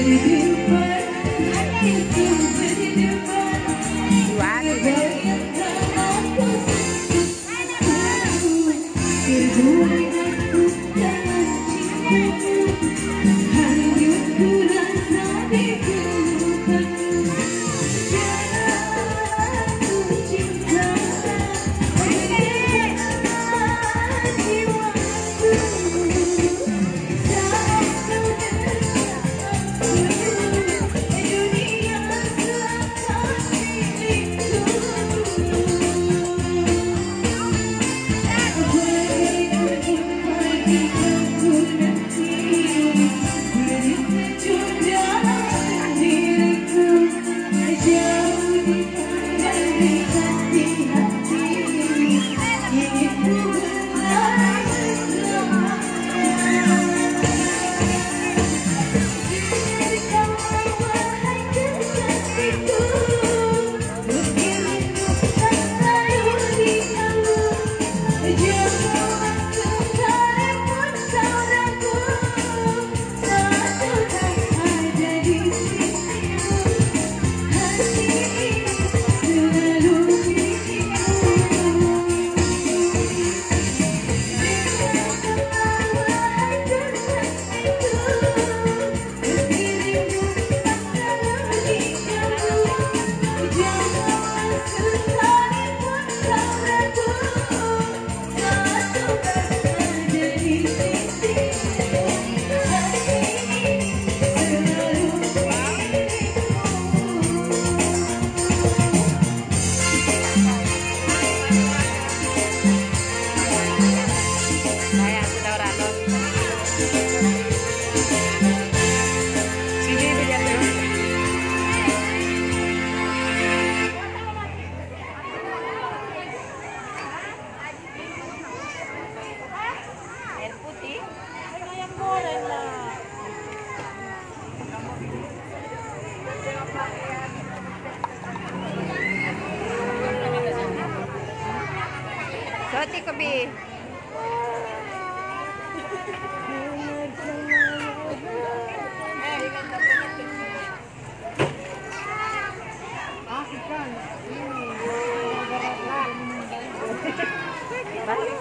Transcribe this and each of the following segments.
Espírito. You. Sangre Roti kopi. Kenapa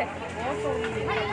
はい